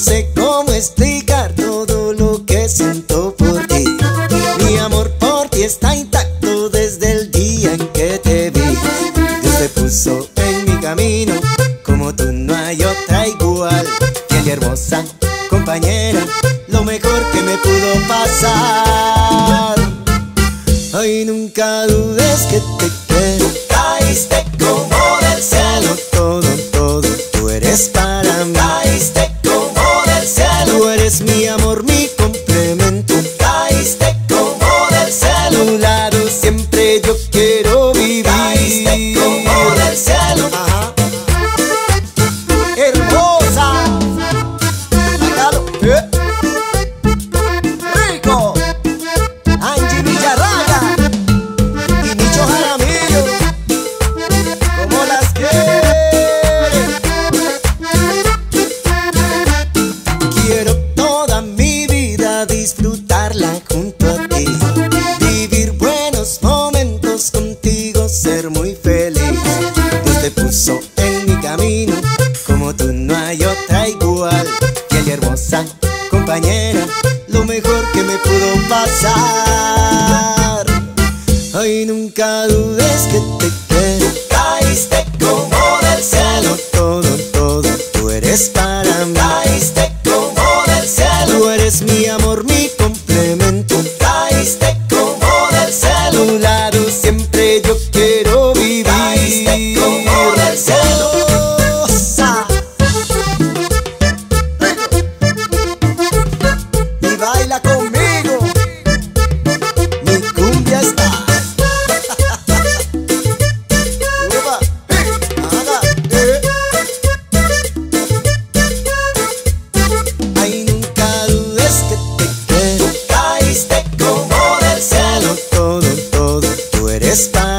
sé cómo explicar todo lo que siento por ti. Mi amor por ti está intacto desde el día en que te vi. Dios te puso en mi camino, como tú no hay otra igual. Qué hermosa compañera, lo mejor que me pudo pasar. Ay, nunca dudes que te quiero. Caíste como del cielo, todo, todo, tú eres para disfrutarla junto a ti, vivir buenos momentos contigo, ser muy feliz. Dios te puso en mi camino, como tú no hay otra igual. Qué hermosa compañera, lo mejor que me pudo pasar. Ay, nunca dudes que te quiero. Caíste como del cielo, todo, todo, tú eres para eres mi amor, mi todo,